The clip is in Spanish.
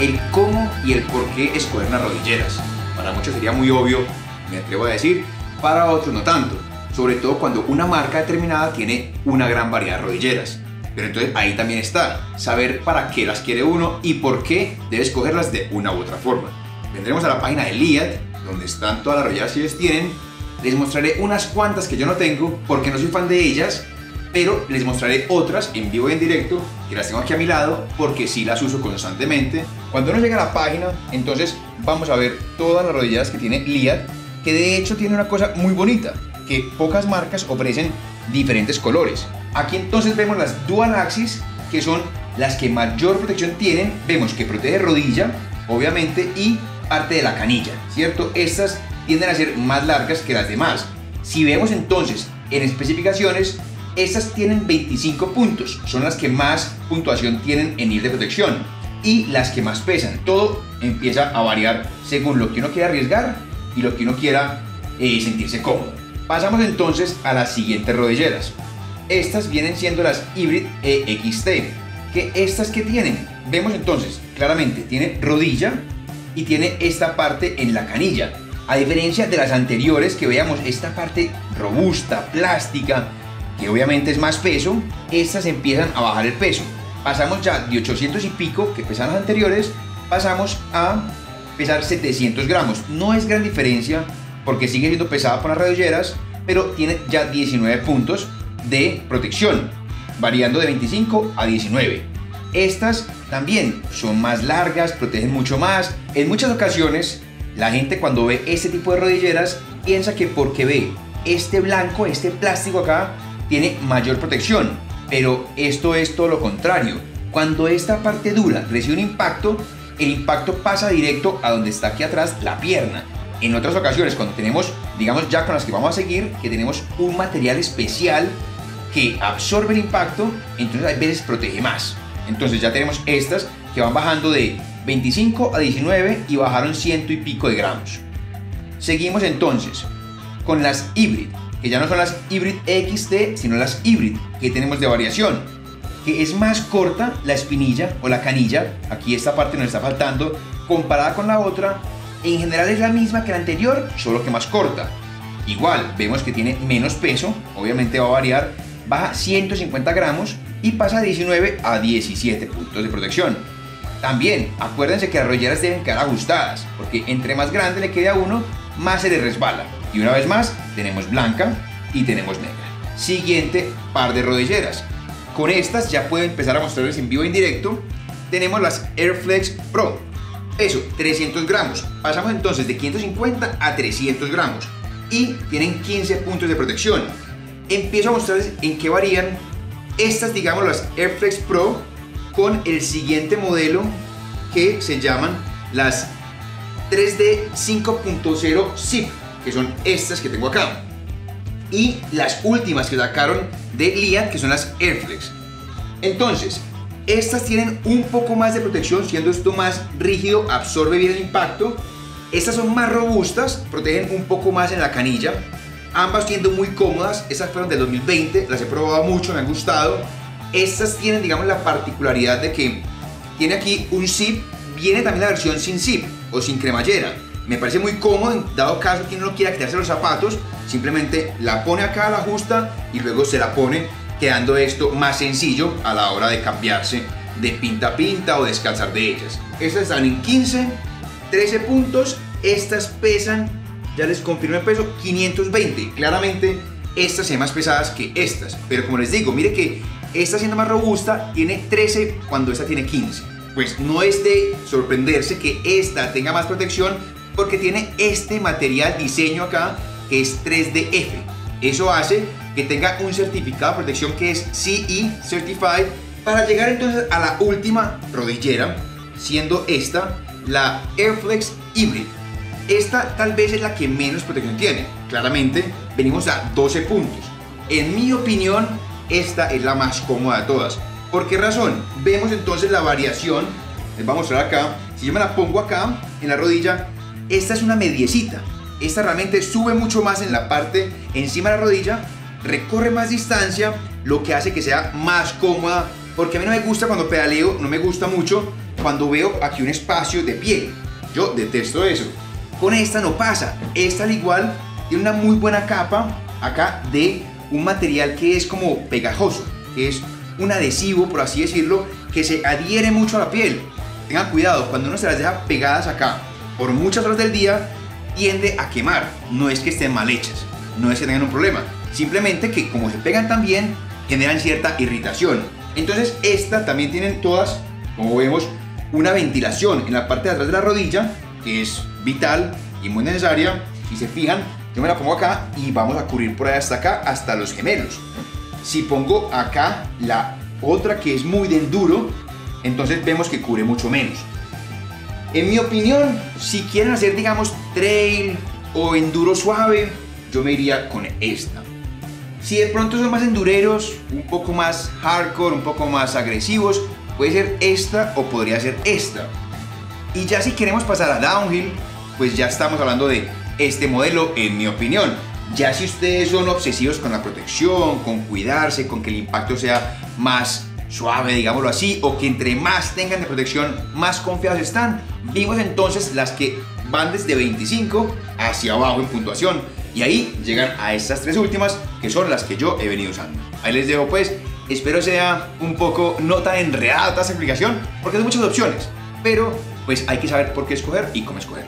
el cómo y el por qué escoger unas rodilleras. Para muchos sería muy obvio, me atrevo a decir, para otros no tanto, sobre todo cuando una marca determinada tiene una gran variedad de rodilleras. Pero entonces ahí también está, saber para qué las quiere uno y por qué debe escogerlas de una u otra forma. Vendremos a la página de Liat, donde están todas las rodilleras que ellos tienen. Les mostraré unas cuantas que yo no tengo porque no soy fan de ellas, pero les mostraré otras en vivo y en directo que las tengo aquí a mi lado porque sí las uso constantemente. Cuando uno llega a la página, entonces vamos a ver todas las rodilleras que tiene Liat, que de hecho tiene una cosa muy bonita, que pocas marcas ofrecen diferentes colores. Aquí entonces vemos las Dual Axis, que son las que mayor protección tienen. Vemos que protege rodilla, obviamente, y parte de la canilla, ¿cierto? Estas tienden a ser más largas que las demás. Si vemos entonces en especificaciones, estas tienen 25 puntos, son las que más puntuación tienen en ir de protección y las que más pesan. Todo empieza a variar según lo que uno quiera arriesgar y lo que uno quiera eh, sentirse cómodo. Pasamos entonces a las siguientes rodilleras. Estas vienen siendo las Hybrid EXT, que estas que tienen, vemos entonces claramente, tiene rodilla y tiene esta parte en la canilla. A diferencia de las anteriores que veamos esta parte robusta, plástica, que obviamente es más peso, estas empiezan a bajar el peso. Pasamos ya de 800 y pico que pesan las anteriores, pasamos a pesar 700 gramos. No es gran diferencia porque sigue siendo pesada por las rodilleras, pero tiene ya 19 puntos de protección, variando de 25 a 19. Estas también son más largas, protegen mucho más. En muchas ocasiones, la gente cuando ve este tipo de rodilleras piensa que porque ve este blanco, este plástico acá, tiene mayor protección, pero esto es todo lo contrario. Cuando esta parte dura recibe un impacto, el impacto pasa directo a donde está aquí atrás la pierna. En otras ocasiones, cuando tenemos, digamos ya con las que vamos a seguir, que tenemos un material especial que absorbe el impacto, entonces a veces protege más. Entonces ya tenemos estas que van bajando de 25 a 19 y bajaron ciento y pico de gramos. Seguimos entonces con las híbridas que ya no son las Hybrid XT, sino las Hybrid, que tenemos de variación, que es más corta la espinilla o la canilla, aquí esta parte nos está faltando, comparada con la otra, en general es la misma que la anterior, solo que más corta. Igual, vemos que tiene menos peso, obviamente va a variar, baja 150 gramos y pasa de 19 a 17 puntos de protección. También, acuérdense que las rolleras deben quedar ajustadas, porque entre más grande le quede a uno, más se le resbala. Y una vez más, tenemos blanca y tenemos negra. Siguiente par de rodilleras. Con estas ya puedo empezar a mostrarles en vivo en directo. Tenemos las Airflex Pro. Peso 300 gramos. Pasamos entonces de 550 a 300 gramos. Y tienen 15 puntos de protección. Empiezo a mostrarles en qué varían estas, digamos, las Airflex Pro con el siguiente modelo que se llaman las 3D 5.0 Zip que son estas que tengo acá. Y las últimas que sacaron de Liat, que son las Airflex. Entonces, estas tienen un poco más de protección, siendo esto más rígido, absorbe bien el impacto. Estas son más robustas, protegen un poco más en la canilla. Ambas siendo muy cómodas, estas fueron del 2020, las he probado mucho, me han gustado. Estas tienen, digamos, la particularidad de que tiene aquí un zip, viene también la versión sin zip o sin cremallera me parece muy cómodo, dado caso que no quiera quitarse los zapatos, simplemente la pone acá, la ajusta y luego se la pone, quedando esto más sencillo a la hora de cambiarse de pinta a pinta o descansar de ellas. Estas están en 15, 13 puntos, estas pesan, ya les confirmo el peso, 520. Claramente estas son más pesadas que estas, pero como les digo, mire que esta siendo más robusta tiene 13 cuando esta tiene 15. Pues no es de sorprenderse que esta tenga más protección porque tiene este material diseño acá que es 3DF. Eso hace que tenga un certificado de protección que es CE Certified para llegar entonces a la última rodillera, siendo esta la Airflex Hybrid. Esta tal vez es la que menos protección tiene. Claramente venimos a 12 puntos. En mi opinión, esta es la más cómoda de todas. ¿Por qué razón? Vemos entonces la variación. Les voy a mostrar acá. Si yo me la pongo acá en la rodilla, esta es una mediecita. Esta realmente sube mucho más en la parte encima de la rodilla, recorre más distancia, lo que hace que sea más cómoda. Porque a mí no me gusta cuando pedaleo, no me gusta mucho cuando veo aquí un espacio de piel. Yo detesto eso. Con esta no pasa. Esta al igual tiene una muy buena capa acá de un material que es como pegajoso, que es un adhesivo, por así decirlo, que se adhiere mucho a la piel. Tengan cuidado, cuando uno se las deja pegadas acá por muchas horas del día, tiende a quemar. No es que estén mal hechas, no es que tengan un problema. Simplemente que como se pegan también, generan cierta irritación. Entonces esta también tienen todas, como vemos, una ventilación en la parte de atrás de la rodilla, que es vital y muy necesaria. Si se fijan, yo me la pongo acá y vamos a cubrir por ahí hasta acá, hasta los gemelos. Si pongo acá la otra que es muy de enduro, entonces vemos que cubre mucho menos. En mi opinión, si quieren hacer, digamos, trail o enduro suave, yo me iría con esta. Si de pronto son más endureros, un poco más hardcore, un poco más agresivos, puede ser esta o podría ser esta. Y ya si queremos pasar a downhill, pues ya estamos hablando de este modelo, en mi opinión. Ya si ustedes son obsesivos con la protección, con cuidarse, con que el impacto sea más suave, digámoslo así, o que entre más tengan de protección, más confiados están. Vimos entonces las que van desde 25 hacia abajo en puntuación. Y ahí llegan a estas tres últimas, que son las que yo he venido usando. Ahí les dejo pues, espero sea un poco no tan enredada esta explicación, porque hay muchas opciones, pero pues hay que saber por qué escoger y cómo escoger.